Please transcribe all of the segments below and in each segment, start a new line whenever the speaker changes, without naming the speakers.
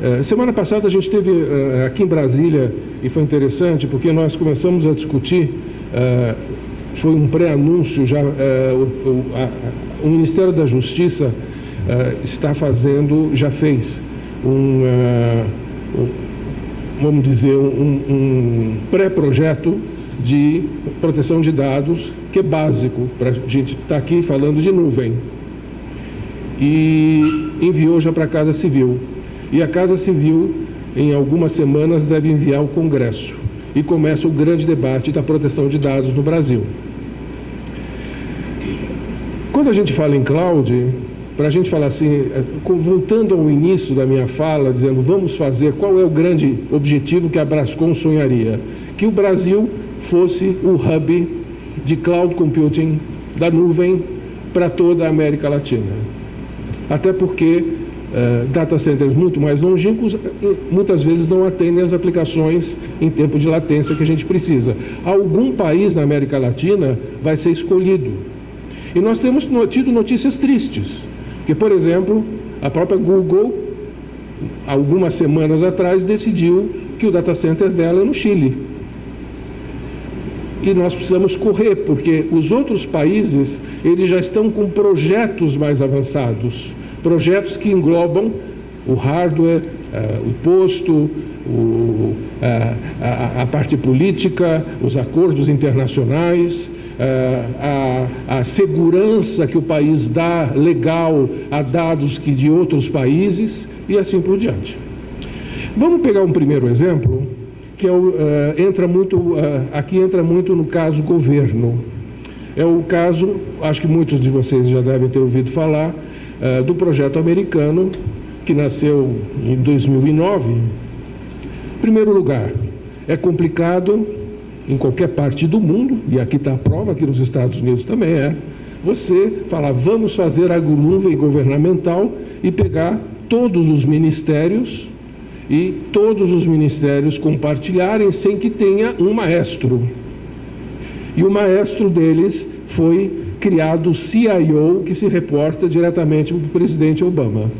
É, semana passada a gente teve é, aqui em Brasília, e foi interessante, porque nós começamos a discutir, é, foi um pré-anúncio já, o, o, a, o, Ministério da Justiça está fazendo, já fez um, um vamos dizer, um, um pré-projeto de proteção de dados, que é básico para a gente estar tá aqui falando de nuvem. E enviou já para a Casa Civil. E a Casa Civil, em algumas semanas, deve enviar ao Congresso. E começa o grande debate da proteção de dados no Brasil. Quando a gente fala em cloud, para a gente falar assim, é, voltando ao início da minha fala, dizendo vamos fazer, qual é o grande objetivo que a Brascom sonharia? Que o Brasil fosse o hub de cloud computing da nuvem para toda a América Latina. Até porque uh, data centers muito mais longínquos eh, muitas vezes não atendem as aplicações em tempo de latência que a gente precisa. Algum país na América Latina vai ser escolhido. E nós temos tido notícias tristes, que, por exemplo, a própria Google, algumas semanas atrás, decidiu que o data center dela é no Chile e nós precisamos correr, porque os outros países eles já estão com projetos mais avançados, projetos que englobam o hardware, uh, o posto, o, uh, a, a, parte política, os acordos internacionais, uh, a, a, segurança que o país dá legal a dados que de outros países e assim por diante. Vamos pegar um primeiro exemplo que é o, uh, entra muito, uh, aqui entra muito no caso governo. É o caso, acho que muitos de vocês já devem ter ouvido falar, uh, do projeto americano, que nasceu em 2009. Em primeiro lugar, é complicado em qualquer parte do mundo, e aqui está a prova, aqui nos Estados Unidos também é, você falar, vamos fazer a nuvem governamental e pegar todos os ministérios e todos os ministérios compartilharem sem que tenha um maestro. E o maestro deles foi criado o CIO, que se reporta diretamente para o presidente Obama.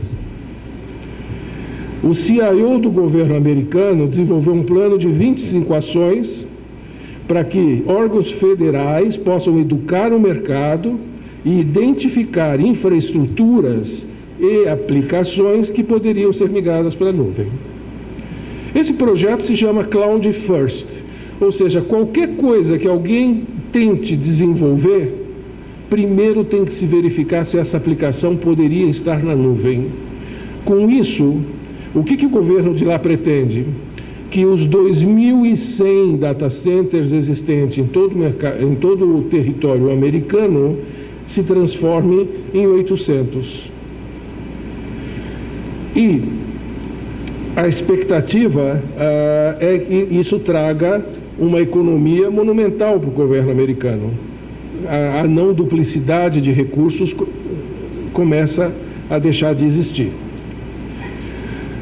O CIO do governo americano desenvolveu um plano de 25 ações para que órgãos federais possam educar o mercado e identificar infraestruturas e aplicações que poderiam ser migradas para a nuvem. Esse projeto se chama Cloud First, ou seja, qualquer coisa que alguém tente desenvolver, primeiro tem que se verificar se essa aplicação poderia estar na nuvem. Com isso, o que, que o governo de lá pretende? Que os 2.100 data centers existentes em todo, o em todo o território americano se transformem em 800. E a expectativa uh, é que isso traga uma economia monumental para o governo americano. A, a não duplicidade de recursos começa a deixar de existir.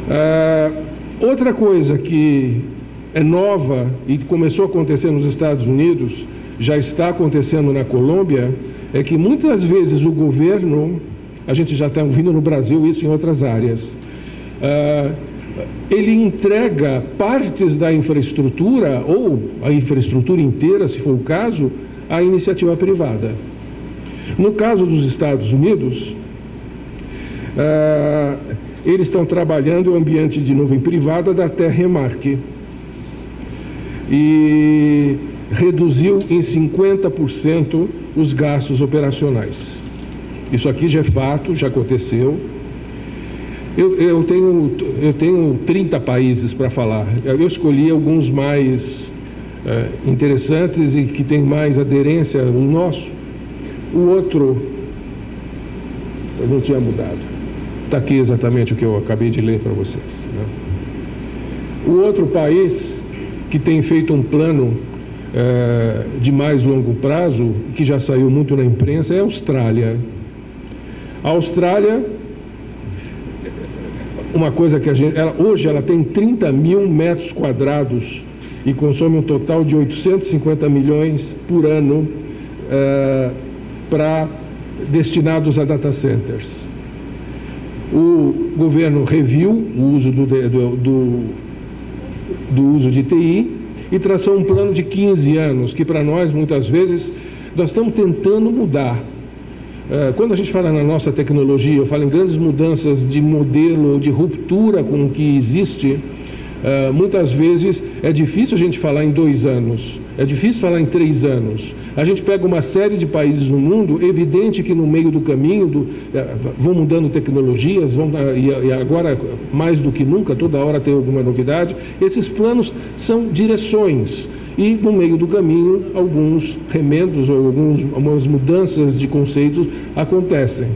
Uh, outra coisa que é nova e começou a acontecer nos Estados Unidos, já está acontecendo na Colômbia, é que muitas vezes o governo, a gente já está ouvindo no Brasil isso em outras áreas, uh, ele entrega partes da infraestrutura, ou a infraestrutura inteira, se for o caso, à iniciativa privada. No caso dos Estados Unidos, ah, eles estão trabalhando o ambiente de nuvem privada da Terremark e reduziu em 50% os gastos operacionais. Isso aqui já é fato, já aconteceu. Eu, eu, tenho, eu tenho 30 países para falar. Eu escolhi alguns mais é, interessantes e que têm mais aderência ao nosso. O outro, eu não tinha mudado. Está aqui exatamente o que eu acabei de ler para vocês. Né? O outro país que tem feito um plano é, de mais longo prazo, que já saiu muito na imprensa, é a Austrália. A Austrália uma coisa que a gente. Ela, hoje ela tem 30 mil metros quadrados e consome um total de 850 milhões por ano é, destinados a data centers. O, governo reviu o uso do, do, do, do uso de TI e traçou um plano de 15 anos, que para nós, muitas vezes, nós estamos tentando mudar. É, quando a gente fala na nossa tecnologia, eu falo em grandes mudanças de modelo, de ruptura com o que existe, é, muitas vezes é difícil a gente falar em dois anos, é difícil falar em três anos. A gente pega uma série de países no mundo, evidente que no meio do caminho do, é, vão mudando tecnologias, vão, e agora mais do que nunca, toda hora tem alguma novidade. Esses planos são direções e no meio do caminho alguns remendos ou alguns, algumas mudanças de conceitos acontecem.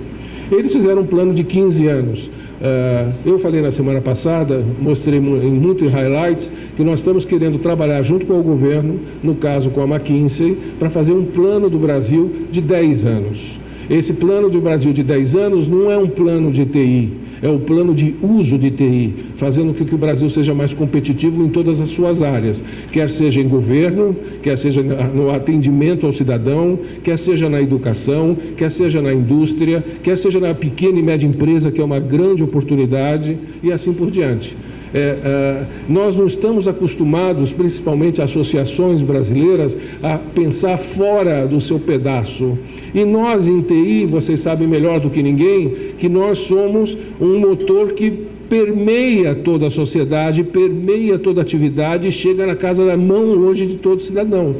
Eles fizeram um plano de 15 anos. Uh, eu falei na semana passada, mostrei em muito em highlights, que nós estamos querendo trabalhar junto com o governo, no caso com a McKinsey, para fazer um plano do Brasil de 10 anos. Esse plano do Brasil de 10 anos não é um plano de TI, é o plano de uso de TI, fazendo com que o Brasil seja mais competitivo em todas as suas áreas, quer seja em governo, quer seja no atendimento ao cidadão, quer seja na educação, quer seja na indústria, quer seja na pequena e média empresa, que é uma grande oportunidade, e assim por diante. É, é, nós não estamos acostumados, principalmente associações brasileiras, a pensar fora do seu pedaço. E nós, em TI, vocês sabem melhor do que ninguém, que nós somos um motor que permeia toda a sociedade, permeia toda a atividade e chega na casa da mão hoje de todo cidadão.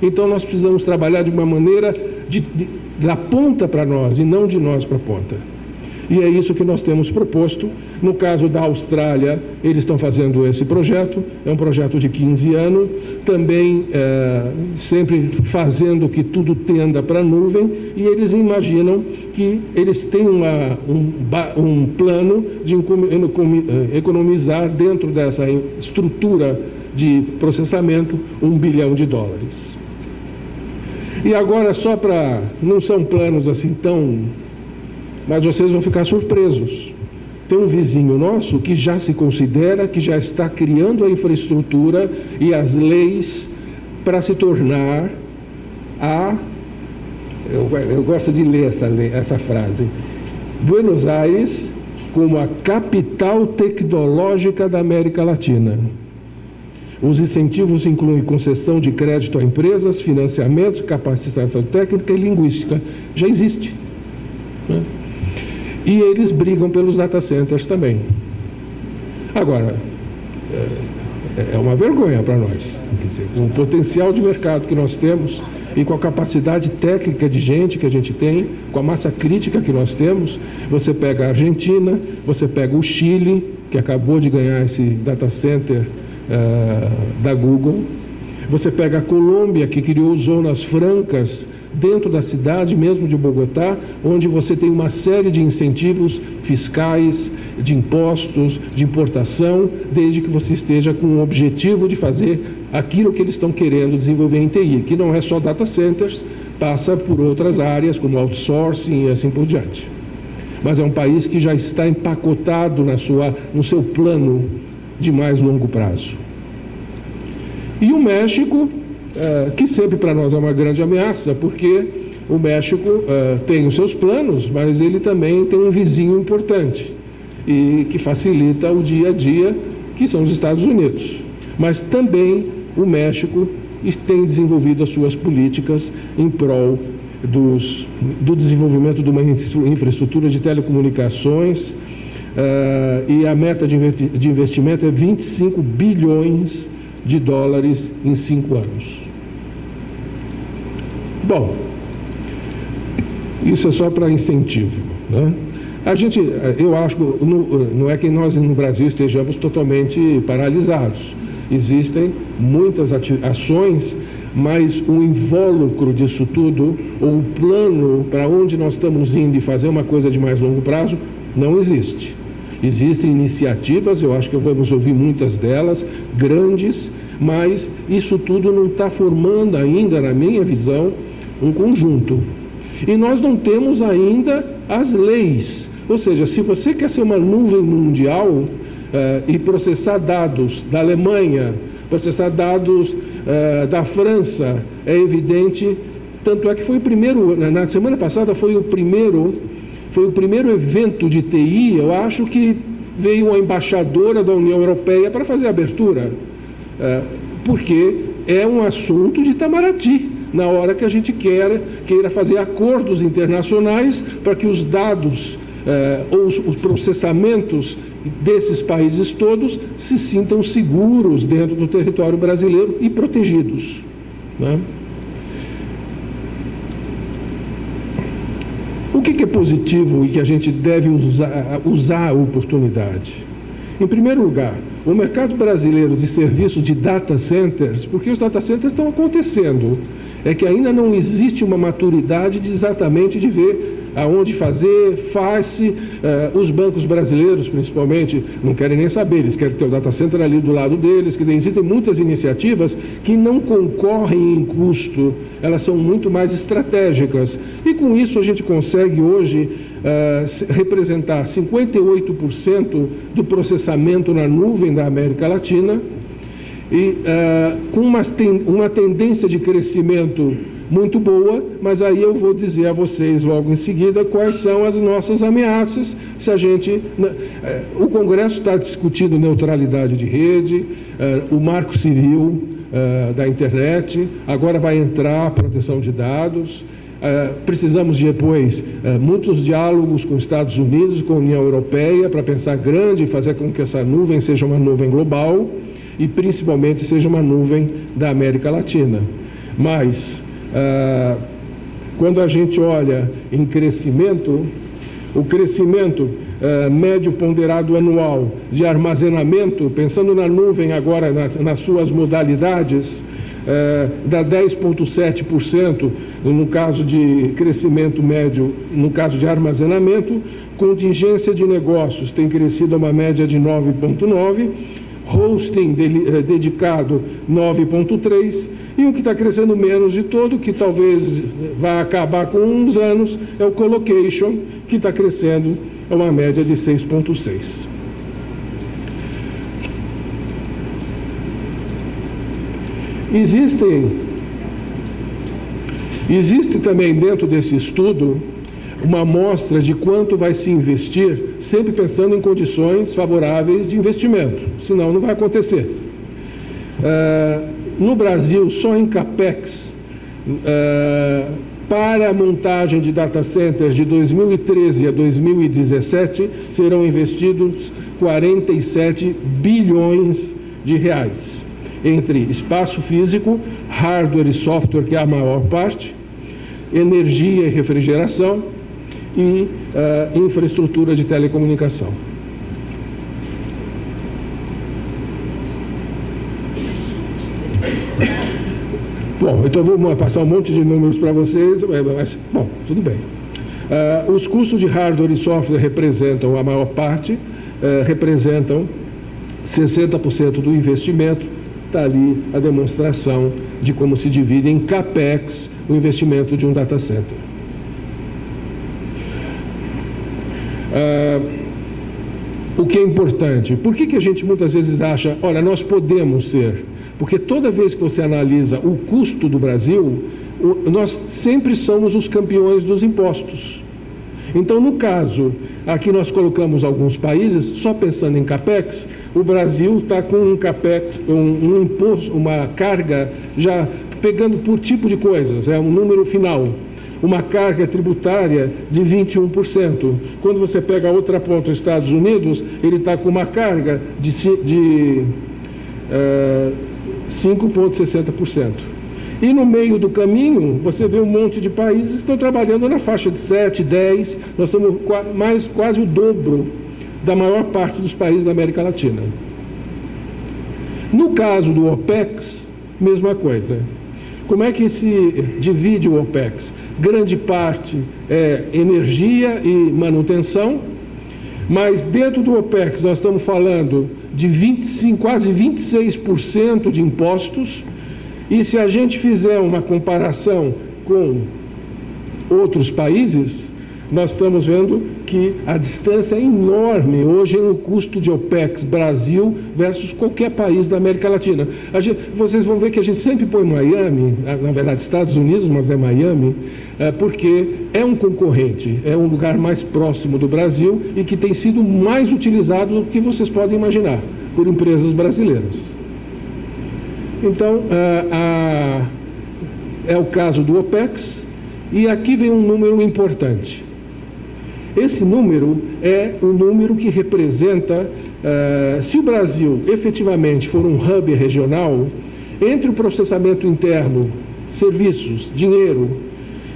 Então nós precisamos trabalhar de uma maneira de, de, da ponta para nós e não de nós para a ponta. E é isso que nós temos proposto. No caso da Austrália, eles estão fazendo esse projeto, é um projeto de 15 anos, também é, sempre fazendo que tudo tenda para a nuvem, e eles imaginam que eles têm uma, um, um plano de eh, economizar dentro dessa estrutura de processamento um bilhão de dólares. E agora, só para. Não são planos assim tão mas vocês vão ficar surpresos. Tem um vizinho nosso que já se considera que já está criando a infraestrutura e as leis para se tornar a. Eu, eu gosto de ler essa, essa frase. Buenos Aires como a capital tecnológica da América Latina. Os incentivos incluem concessão de crédito a empresas, financiamentos, capacitação técnica e linguística. Já existe. Né? E eles brigam pelos data centers também. Agora, é, é uma vergonha para nós. Dizer, com o potencial de mercado que nós temos e com a capacidade técnica de gente que a gente tem, com a massa crítica que nós temos, você pega a Argentina, você pega o Chile, que acabou de ganhar esse data center uh, da Google, você pega a Colômbia, que criou zonas francas dentro da cidade mesmo de Bogotá, onde você tem uma série de incentivos fiscais, de impostos, de importação, desde que você esteja com o objetivo de fazer aquilo que eles estão querendo desenvolver em TI, que não é só data centers, passa por outras áreas como outsourcing e assim por diante. Mas é um país que já está empacotado na sua, no seu plano de mais longo prazo. E o México é, que sempre para nós é uma grande ameaça, porque o México é, tem os seus planos, mas ele também tem um vizinho importante e que facilita o dia a dia, que são os Estados Unidos. Mas também o México tem desenvolvido as suas políticas em prol dos, do desenvolvimento de uma infraestrutura de telecomunicações, uh, e a meta de investimento é 25 bilhões de dólares em cinco anos. Bom, isso é só para incentivo. Né? A gente, eu acho não é que nós no Brasil estejamos totalmente paralisados. Existem muitas ações, mas o invólucro disso tudo, ou o plano para onde nós estamos indo e fazer uma coisa de mais longo prazo, não existe. Existem iniciativas, eu acho que vamos ouvir muitas delas, grandes, mas isso tudo não está formando ainda, na minha visão, um conjunto. E nós não temos ainda as leis. Ou seja, se você quer ser uma nuvem mundial uh, e processar dados da Alemanha, processar dados uh, da França, é evidente. Tanto é que foi o primeiro, na semana passada foi o primeiro Foi o primeiro evento de TI, eu acho que veio uma embaixadora da União Europeia para fazer a abertura, é, porque é um assunto de Itamaraty, na hora que a gente quer, queira fazer acordos internacionais para que os dados é, ou os processamentos desses países todos se sintam seguros dentro do território brasileiro e protegidos. Né? O que, é positivo e que a gente deve usar, usar a oportunidade? Em primeiro lugar, o mercado brasileiro de serviços de data centers, porque os data centers estão acontecendo, é que ainda não existe uma maturidade de exatamente de ver aonde fazer, faz-se. Uh, os bancos brasileiros, principalmente, não querem nem saber, eles querem ter o data center ali do lado deles. Quer dizer, existem muitas iniciativas que não concorrem em custo, elas são muito mais estratégicas. E com isso a gente consegue hoje uh, representar 58% do processamento na nuvem da América Latina e uh, com uma, ten uma tendência de crescimento muito boa, mas aí eu vou dizer a vocês logo em seguida quais são as nossas ameaças. Se a gente. Né, é, o Congresso está discutindo neutralidade de rede, é, o marco civil é, da internet, agora vai entrar a proteção de dados. precisamos depois muitos diálogos com os Estados Unidos, com a União Europeia, para pensar grande e fazer com que essa nuvem seja uma nuvem global e principalmente seja uma nuvem da América Latina. Mas ah, quando a gente olha em crescimento, o crescimento ah, médio ponderado anual de armazenamento, pensando na nuvem agora nas, nas suas modalidades, ah, dá 10,7% no caso de crescimento médio, no caso de armazenamento, contingência de negócios tem crescido a uma média de 9,9%, hosting eh, dedicado 9,3%, e o que está crescendo menos de todo, que talvez vá acabar com uns anos, é o colocation, que está crescendo a uma média de 6,6. Existem, existe também dentro desse estudo uma amostra de quanto vai se investir, sempre pensando em condições favoráveis de investimento, senão não vai acontecer. Uh, no Brasil, só em CAPEX, uh, para a montagem de data centers de 2013 a 2017, serão investidos 47 bilhões de reais, entre espaço físico, hardware e software, que é a maior parte, energia e refrigeração e uh, infraestrutura de telecomunicação. Bom, então vou passar um monte de números para vocês, mas, bom, tudo bem. Uh, os custos de hardware e software representam a maior parte, uh, representam 60% do investimento. Está ali a demonstração de como se divide em CAPEX o investimento de um data center. Uh, o que é importante? Por que, que a gente muitas vezes acha, olha, nós podemos ser porque toda vez que você analisa o custo do Brasil, nós sempre somos os campeões dos impostos. Então, no caso, aqui nós colocamos alguns países, só pensando em capex, o Brasil está com um capex, um, um, imposto, uma carga já pegando por tipo de coisas, é um número final. Uma carga tributária de 21%. Quando você pega a outra ponta, os Estados Unidos, ele está com uma carga de, de uh, 5,60%. E no meio do caminho, você vê um monte de países que estão trabalhando na faixa de 7, 10, nós estamos mais, quase o dobro da maior parte dos países da América Latina. No caso do OPEX, mesma coisa. Como é que se divide o OPEX? Grande parte é energia e manutenção, mas dentro do OPEX nós estamos falando de 25, quase 26% de impostos, e se a gente fizer uma comparação com outros países, nós estamos vendo que a distância é enorme hoje no custo de OPEX Brasil versus qualquer país da América Latina. Gente, vocês vão ver que a gente sempre põe Miami, na verdade Estados Unidos, mas é Miami, é, porque é um concorrente, é um lugar mais próximo do Brasil e que tem sido mais utilizado do que vocês podem imaginar por empresas brasileiras. Então, a, a, é o caso do OPEX, e aqui vem um número importante. Esse número é o número que representa, uh, se o Brasil efetivamente for um hub regional, entre o processamento interno, serviços, dinheiro,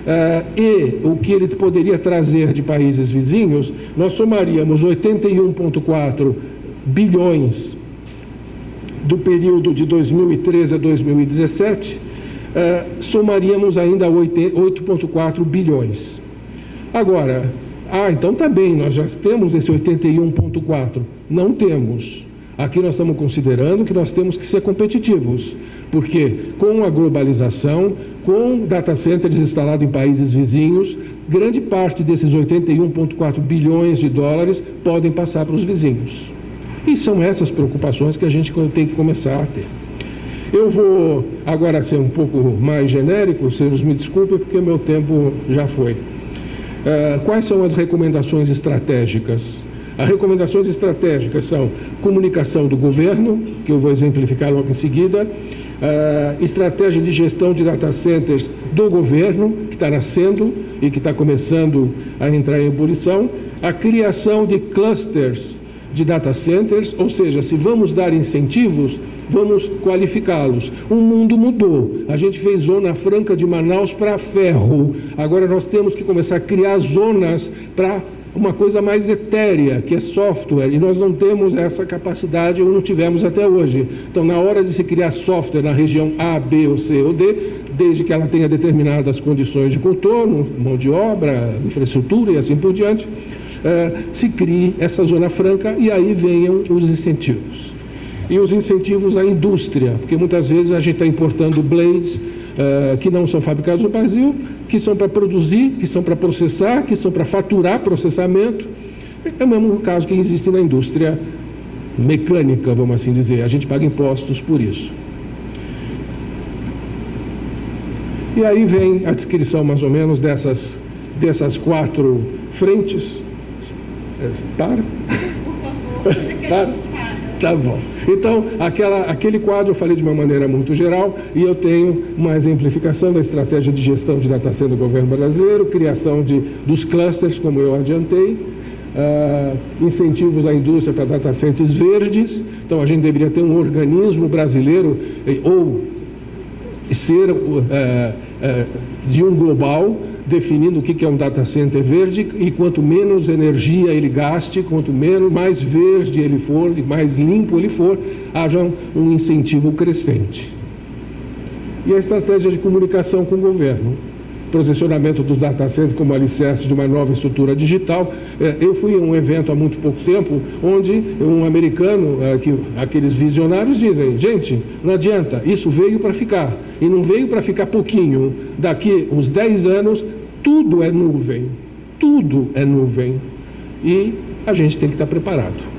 uh, e o que ele poderia trazer de países vizinhos, nós somaríamos 81,4 bilhões do período de 2013 a 2017, uh, somaríamos ainda 8,4 bilhões. Agora, ah, então está bem, nós já temos esse 81,4. Não temos. Aqui nós estamos considerando que nós temos que ser competitivos, porque com a globalização, com data centers instalados em países vizinhos, grande parte desses 81,4 bilhões de dólares podem passar para os vizinhos. E são essas preocupações que a gente tem que começar a ter. Eu vou agora ser um pouco mais genérico, vocês me desculpem, porque meu tempo já foi. Uh, quais são as recomendações estratégicas? As recomendações estratégicas são comunicação do governo, que eu vou exemplificar logo em seguida, uh, estratégia de gestão de data centers do governo, que está nascendo e que está começando a entrar em ebulição, a criação de clusters de data centers, ou seja, se vamos dar incentivos, vamos qualificá-los. O mundo mudou. A gente fez zona franca de Manaus para ferro. Agora nós temos que começar a criar zonas para uma coisa mais etérea, que é software, e nós não temos essa capacidade, ou não tivemos até hoje. Então, na hora de se criar software na região A, B ou C ou D, desde que ela tenha determinadas condições de contorno, mão de obra, infraestrutura e assim por diante, eh, se crie essa zona franca e aí venham os incentivos. E os incentivos à indústria, porque muitas vezes a gente está importando blades uh, que não são fabricados no Brasil, que são para produzir, que são para processar, que são para faturar processamento. É o mesmo caso que existe na indústria mecânica, vamos assim dizer. A gente paga impostos por isso. E aí vem a descrição mais ou menos dessas, dessas quatro frentes. É, para? para? Tá bom. Então, aquela, aquele quadro eu falei de uma maneira muito geral e eu tenho uma exemplificação da estratégia de gestão de data center do governo brasileiro, criação de, dos clusters, como eu adiantei, uh, incentivos à indústria para data centers verdes. Então, a gente deveria ter um organismo brasileiro eh, ou ser uh, uh, de um global definindo o que é um data center verde e quanto menos energia ele gaste, quanto menos mais verde ele for e mais limpo ele for, haja um incentivo crescente. E a estratégia de comunicação com o governo posicionamento dos data centers como alicerce de uma nova estrutura digital. É, eu fui a um evento há muito pouco tempo onde um americano, é, que aqueles visionários dizem, gente, não adianta, isso veio para ficar. E não veio para ficar pouquinho. Daqui uns 10 anos, tudo é nuvem. Tudo é nuvem. E a gente tem que estar preparado.